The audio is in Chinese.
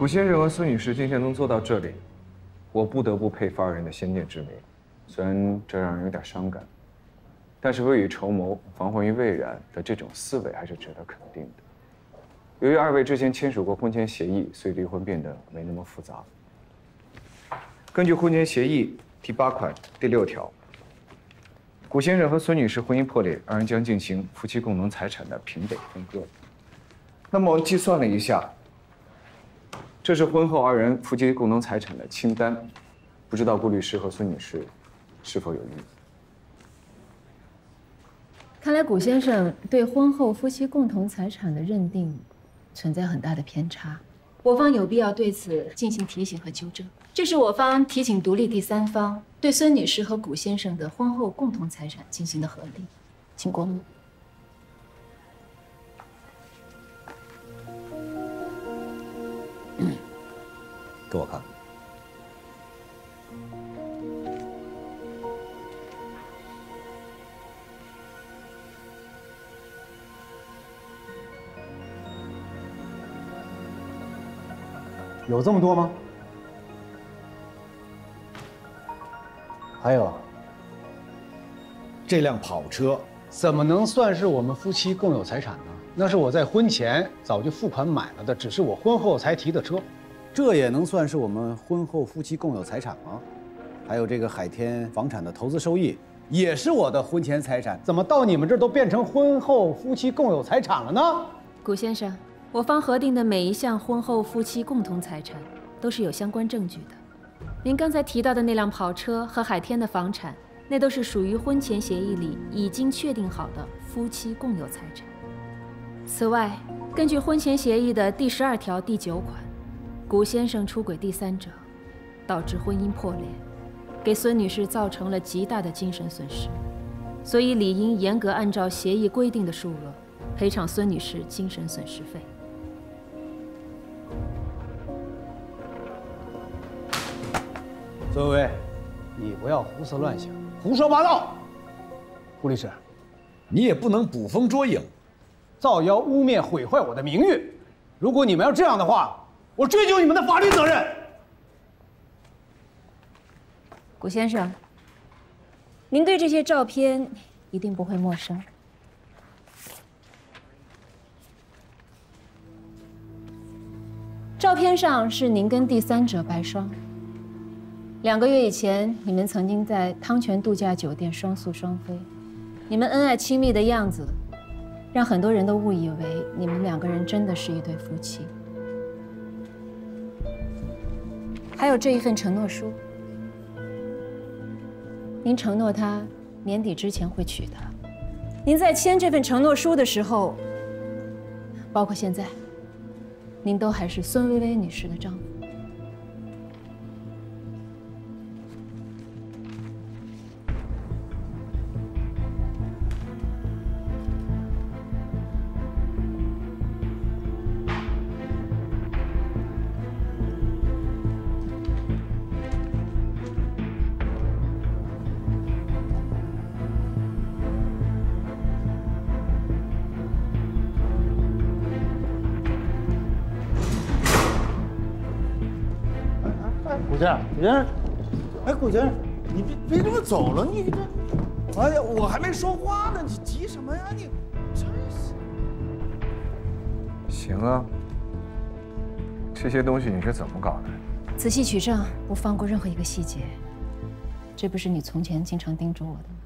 古先生和孙女士今天能做到这里，我不得不佩服二人的先见之明。虽然这让人有点伤感，但是未雨绸缪、防患于未然的这种思维还是值得肯定的。由于二位之前签署过婚前协议，所以离婚变得没那么复杂。根据婚前协议第八款第六条，古先生和孙女士婚姻破裂，二人将进行夫妻共同财产的平等分割。那么我计算了一下，这是婚后二人夫妻共同财产的清单，不知道顾律师和孙女士是否有异议？看来古先生对婚后夫妻共同财产的认定存在很大的偏差，我方有必要对此进行提醒和纠正。这是我方提请独立第三方对孙女士和古先生的婚后共同财产进行的核定，请过目。给我看。有这么多吗？还有，这辆跑车怎么能算是我们夫妻共有财产呢？那是我在婚前早就付款买了的，只是我婚后才提的车。这也能算是我们婚后夫妻共有财产吗？还有这个海天房产的投资收益，也是我的婚前财产，怎么到你们这儿都变成婚后夫妻共有财产了呢？古先生，我方核定的每一项婚后夫妻共同财产都是有相关证据的。您刚才提到的那辆跑车和海天的房产，那都是属于婚前协议里已经确定好的夫妻共有财产。此外，根据婚前协议的第十二条第九款。古先生出轨第三者，导致婚姻破裂，给孙女士造成了极大的精神损失，所以理应严格按照协议规定的数额赔偿孙女士精神损失费。孙薇，你不要胡思乱想、胡说八道。顾律师，你也不能捕风捉影，造谣污蔑、毁坏我的名誉。如果你们要这样的话，我追究你们的法律责任，古先生，您对这些照片一定不会陌生。照片上是您跟第三者白霜。两个月以前，你们曾经在汤泉度假酒店双宿双飞，你们恩爱亲密的样子，让很多人都误以为你们两个人真的是一对夫妻。还有这一份承诺书，您承诺他年底之前会娶她。您在签这份承诺书的时候，包括现在，您都还是孙薇薇女士的丈夫。古先生，古先生，哎，古先生，你别别这么走了，你这，哎呀，我还没说话呢，你急什么呀？你真是。行啊，这些东西你是怎么搞的？仔细取证，不放过任何一个细节。这不是你从前经常叮嘱我的吗？